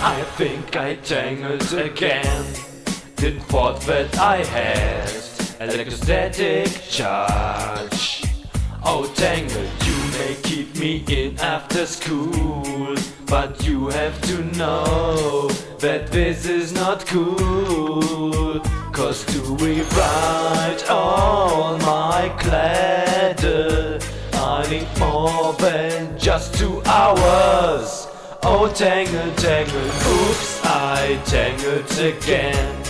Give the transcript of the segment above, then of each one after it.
I think I tengellt again. Didn't thought that I had electrostatic charge. Oh, tengellt, you may keep me in after school, but you have to know that this is not cool. Cause to all I need more than just two hours. Oh, tengell, tengell, oops, I tengellt again.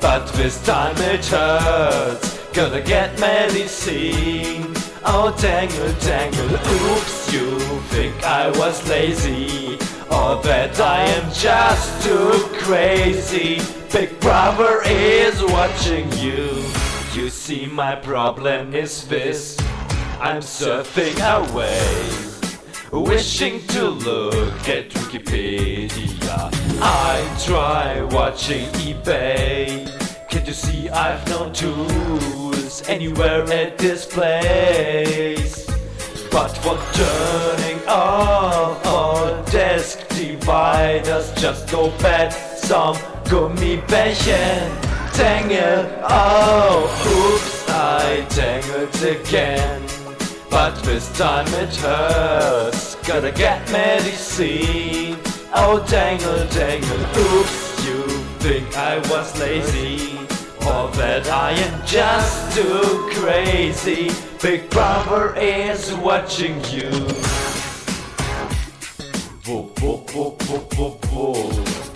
But this time it hurts. Gonna get medicine. Oh, tengell, tengell, oops, you think I was lazy. Or that I am just too crazy. Big brother is watching you. You see, my problem is this I'm surfing away. Wishing to look at Wikipedia. I try watching eBay. Can't you see I've no tools anywhere at this place? But for turning off all desk dividers, just go bad some Gummibärchen. Tengell, oh, oops, I tengellt again. But this time it hurts. Gotta get medicine. Oh, tengell, tengell, oops, you think I was lazy. Or that I am just too crazy. Big Brother is watching you. Wo, wo, wo, wo, wo, wo.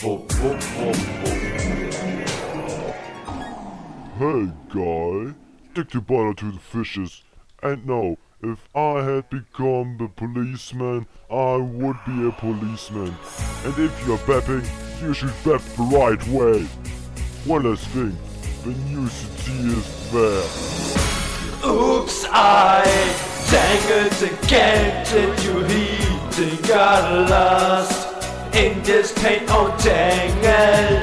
Hey guy, stick the butter to the fishes. And no, if I had become the policeman, I would be a policeman. And if you're bepping, you should bep the right way. One last thing, the new city is there. Oops, I tengellt again. Did you heat got lost in this pain? Oh, tengell.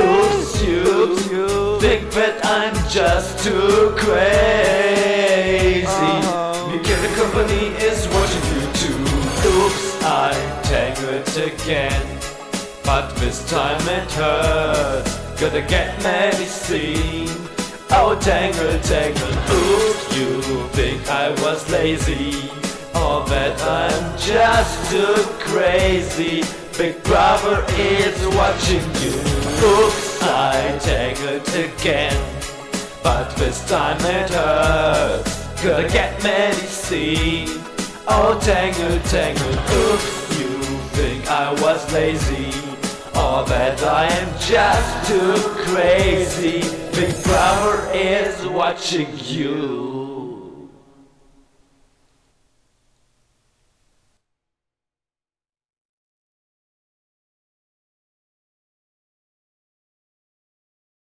Oops, you think that I'm just too crazy. Uh-huh. Because the company is watching you too. Oops, I tengellt again. But this time it hurts. Gotta get medicine. Oh, tengell, tengell, oops, you think I was lazy. Or that I'm just too crazy. Big brother is watching you. Oops, I tengellt again. But this time it hurts. Gotta get medicine. Oh, tengell, tengell, oops, you think I was lazy. Or that I am just too crazy. Big brother is watching you.